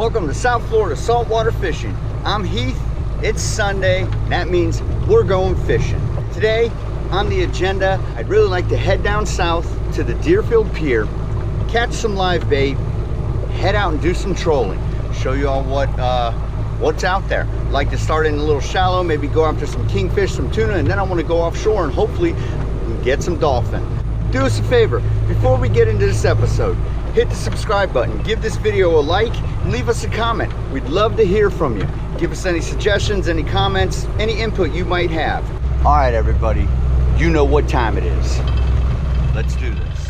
Welcome to South Florida saltwater fishing. I'm Heath. It's Sunday. That means we're going fishing. Today on the agenda, I'd really like to head down south to the Deerfield Pier, catch some live bait, head out and do some trolling. Show you all what uh, what's out there. Like to start in a little shallow, maybe go after some kingfish, some tuna, and then I want to go offshore and hopefully get some dolphin. Do us a favor, before we get into this episode, hit the subscribe button, give this video a like, leave us a comment. We'd love to hear from you. Give us any suggestions, any comments, any input you might have. All right, everybody, you know what time it is. Let's do this.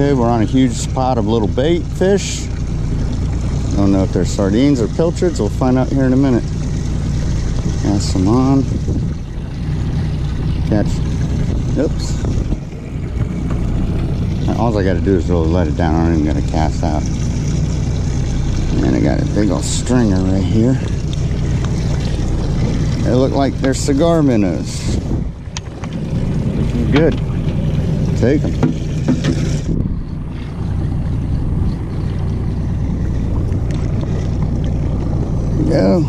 Okay, we're on a huge spot of little bait fish. Don't know if they're sardines or pilchards. We'll find out here in a minute. Cast some on. Catch. Oops. All I got to do is really let it down. I am even going to cast out. And I got a big old stringer right here. They look like they're cigar minnows. Good. Take them. Go.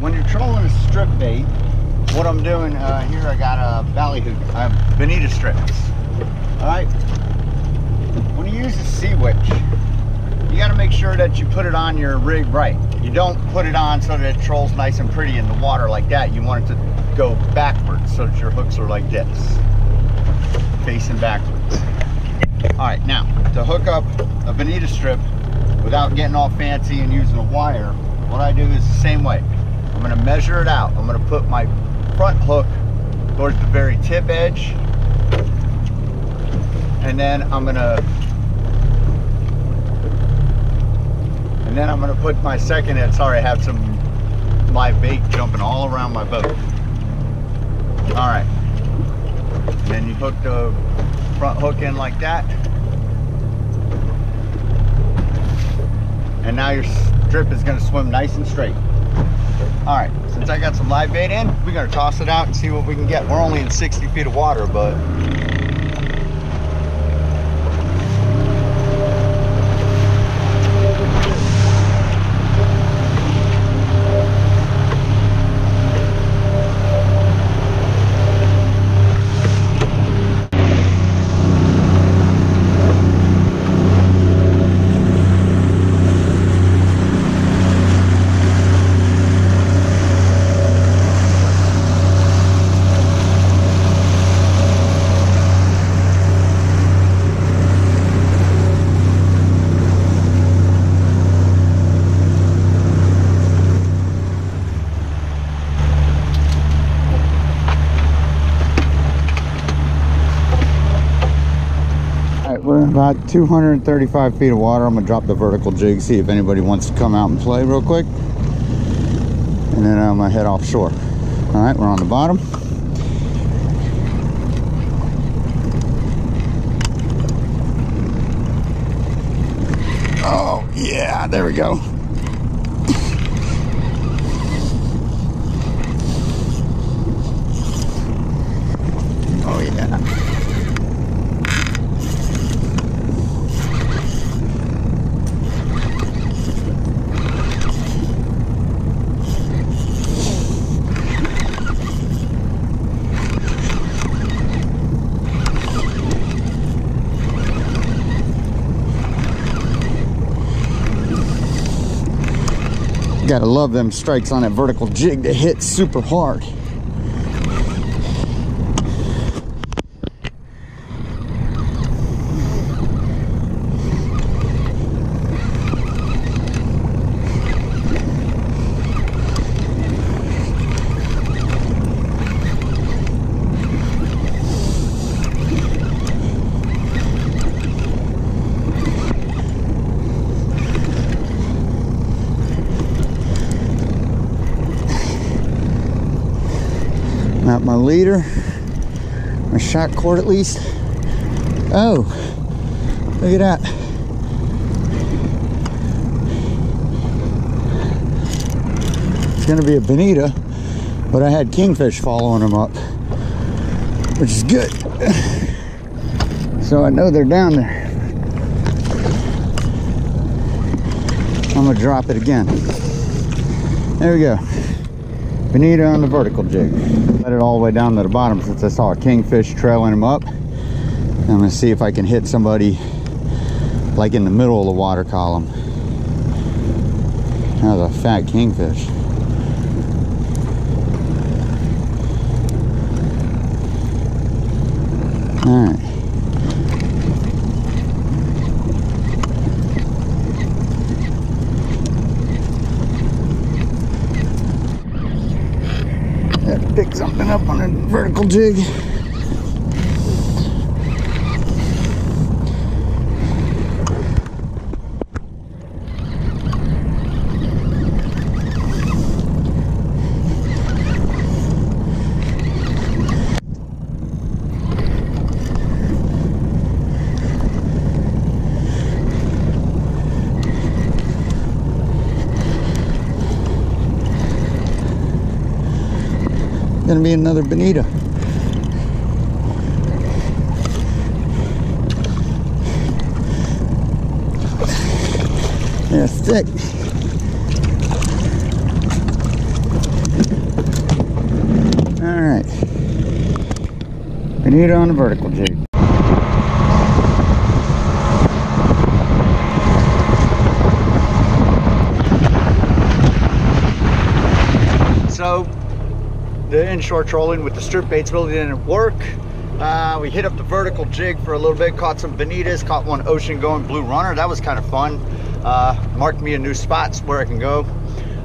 When you're trolling a strip bait, what I'm doing uh, here, I got a ballyhoo. I have bonita strips. All right. When you use a sea witch, you got to make sure that you put it on your rig right. You don't put it on so that it trolls nice and pretty in the water like that. You want it to go backwards so that your hooks are like this, facing backwards. All right, now to hook up a bonita strip without getting all fancy and using a wire, what I do is the same way. I'm gonna measure it out. I'm gonna put my front hook towards the very tip edge and then I'm gonna And then I'm gonna put my second in. Sorry, I have some live bait jumping all around my boat. All right. And then you hook the front hook in like that. And now your strip is gonna swim nice and straight. All right, since I got some live bait in, we're gonna toss it out and see what we can get. We're only in 60 feet of water, but we're about 235 feet of water. I'm gonna drop the vertical jig, see if anybody wants to come out and play real quick. And then I'm gonna head offshore. All right, we're on the bottom. Oh, yeah, there we go. Oh, yeah. Gotta love them strikes on that vertical jig that hit super hard. Not my leader. My shot cord at least. Oh, look at that. It's gonna be a bonita, but I had kingfish following them up, which is good. So I know they're down there. I'm gonna drop it again. There we go. Bonita on the vertical jig. Let it all the way down to the bottom since I saw a kingfish trailing him up. I'm gonna see if I can hit somebody like in the middle of the water column. That was a fat kingfish. All right. pick something up on a vertical jig. Be another bonita. Yeah, thick. All right. Bonita on the vertical jig. So the inshore trolling with the strip baits really didn't work. Uh, we hit up the vertical jig for a little bit, caught some bonitas, caught one ocean going blue runner. That was kind of fun. Uh, marked me a new spots where I can go.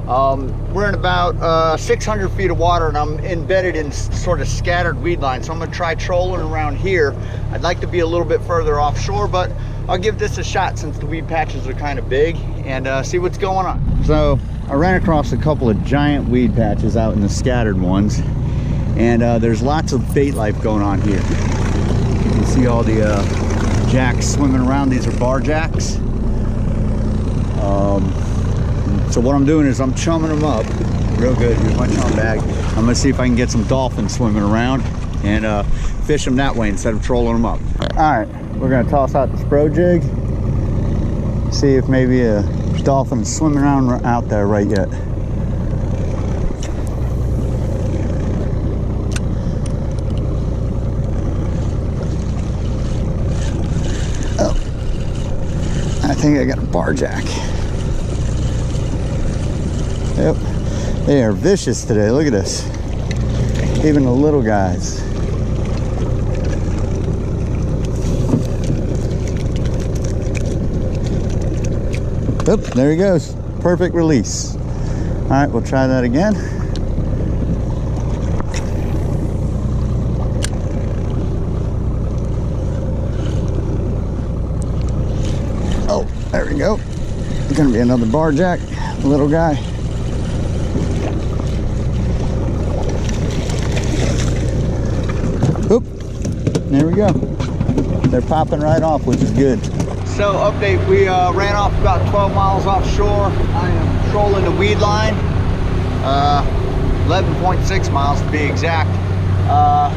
Um, we're in about uh, 600 feet of water and I'm embedded in sort of scattered weed line. So I'm gonna try trolling around here. I'd like to be a little bit further offshore, but I'll give this a shot since the weed patches are kind of big and uh, see what's going on. So I ran across a couple of giant weed patches out in the scattered ones and uh, there's lots of bait life going on here. You can see all the uh, jacks swimming around. These are bar jacks. Um, so what I'm doing is I'm chumming them up real good. Here's my chum bag. I'm gonna see if I can get some dolphins swimming around and uh, fish them that way instead of trolling them up. All right, we're gonna toss out the Spro jig. See if maybe a dolphin's swimming around out there right yet. Think I got a bar jack. Yep, they are vicious today. Look at this. Even the little guys. Oop, there he goes. Perfect release. All right, we'll try that again. Oh, there we go. Gonna be another bar jack, little guy. Oop, there we go. They're popping right off, which is good. So update, we uh, ran off about 12 miles offshore. I am trolling the weed line. Uh, 11.6 miles to be exact. Uh,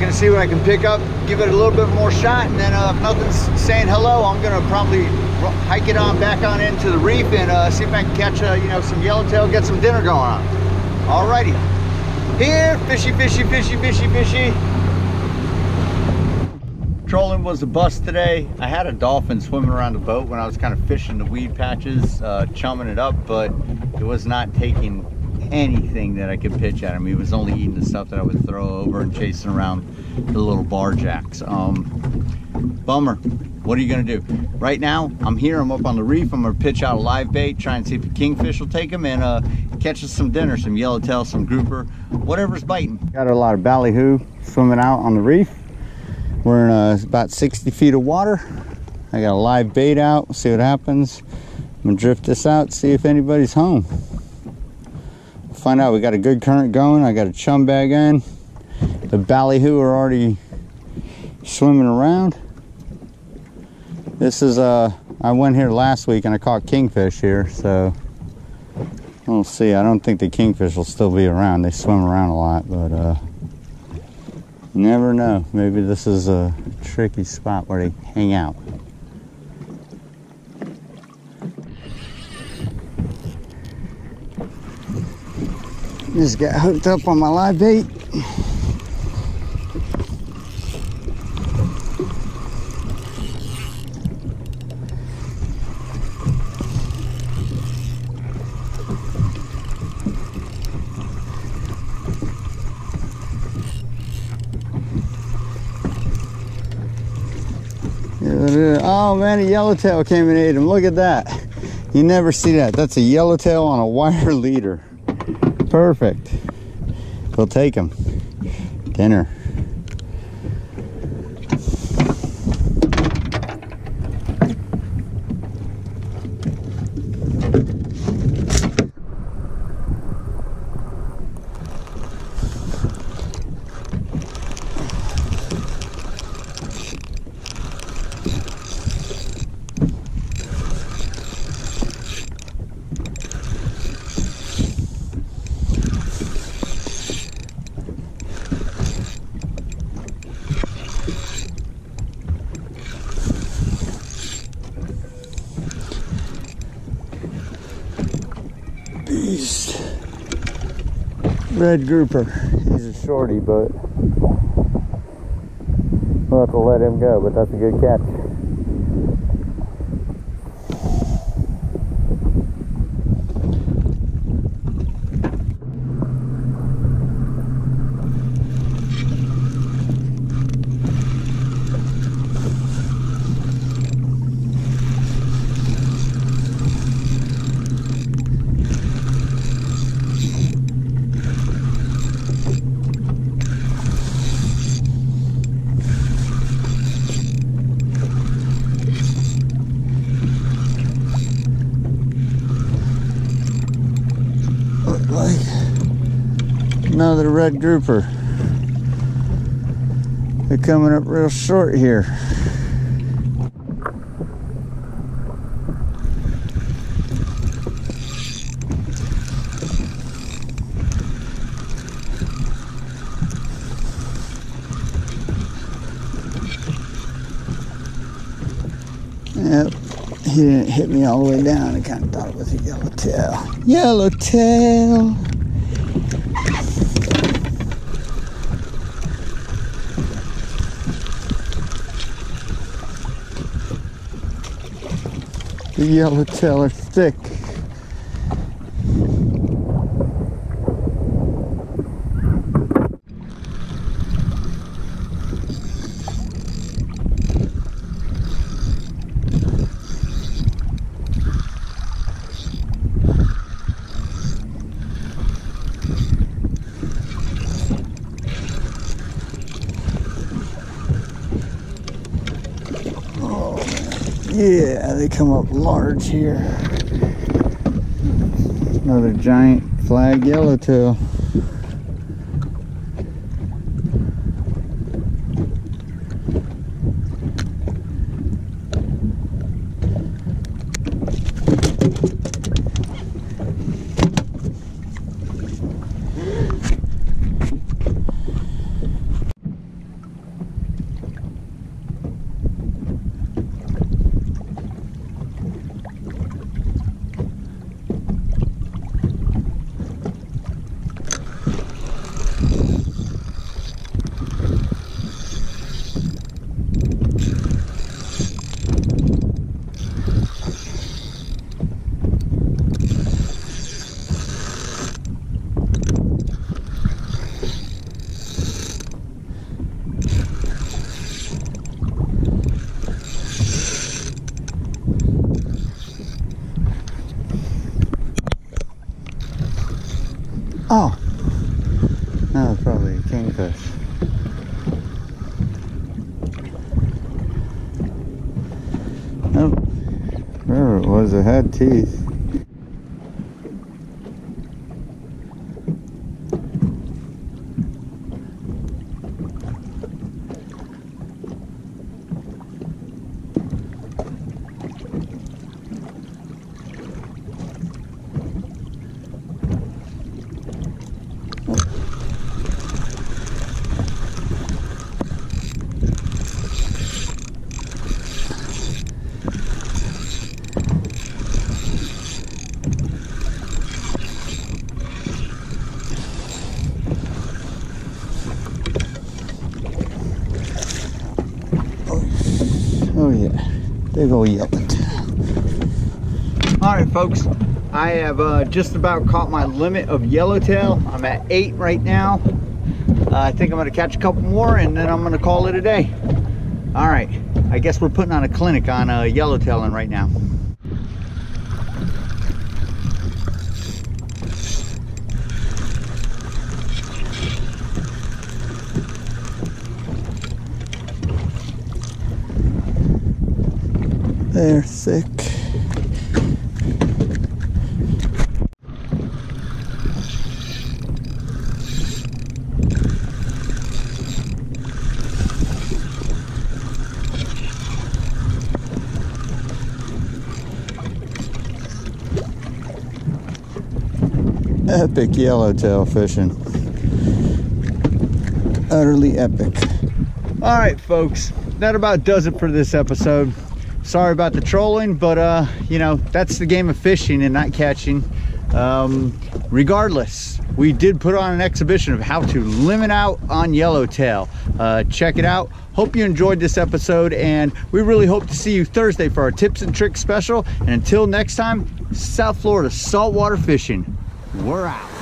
gonna see what I can pick up, give it a little bit more shot, and then uh, if nothing's saying hello, I'm gonna probably hike it on back on into the reef and uh, see if I can catch, uh, you know, some yellowtail, get some dinner going on. Alrighty. Here, fishy, fishy, fishy, fishy, fishy trolling was a bust today. I had a dolphin swimming around the boat when I was kind of fishing the weed patches, uh, chumming it up, but it was not taking anything that I could pitch at him. He was only eating the stuff that I would throw over and chasing around the little bar jacks. Um, bummer. What are you gonna do? Right now, I'm here, I'm up on the reef, I'm gonna pitch out a live bait, try and see if a kingfish will take him and uh, catch us some dinner, some yellowtail, some grouper, whatever's biting. Got a lot of ballyhoo swimming out on the reef. We're in uh, about 60 feet of water. I got a live bait out, see what happens. I'm gonna drift this out, see if anybody's home. find out. We got a good current going. I got a chum bag in. The ballyhoo are already swimming around. This is uh I went here last week and I caught kingfish here, so we'll see. I don't think the kingfish will still be around. They swim around a lot, but uh never know. Maybe this is a tricky spot where they hang out. Just got hooked up on my live bait. Man, a yellowtail came and ate him. Look at that. You never see that. That's a yellowtail on a wire leader. Perfect. We'll take him. Dinner. Red grouper. He's a shorty, but we'll have to let him go, but that's a good catch. another red grouper. They're coming up real short here. Yep, he didn't hit me all the way down. I kind of thought it was a yellowtail. Yellowtail. Yellowtail are thick. Yeah, they come up large here. Another giant flag yellowtail. Oh, that was probably a kingfish. Nope. Wherever it was, it had teeth. Big. All right, folks. I have uh, just about caught my limit of yellowtail. I'm at eight right now. Uh, I think I'm gonna catch a couple more and then I'm gonna call it a day. All right, I guess we're putting on a clinic on uh, yellowtailing right now. They're thick. Epic yellowtail fishing. Utterly epic. All right, folks, that about does it for this episode sorry about the trolling but uh you know that's the game of fishing and not catching. Um regardless we did put on an exhibition of how to limit out on yellowtail. Uh check it out. Hope you enjoyed this episode and we really hope to see you thursday for our tips and tricks special. And until next time south florida saltwater fishing. We're out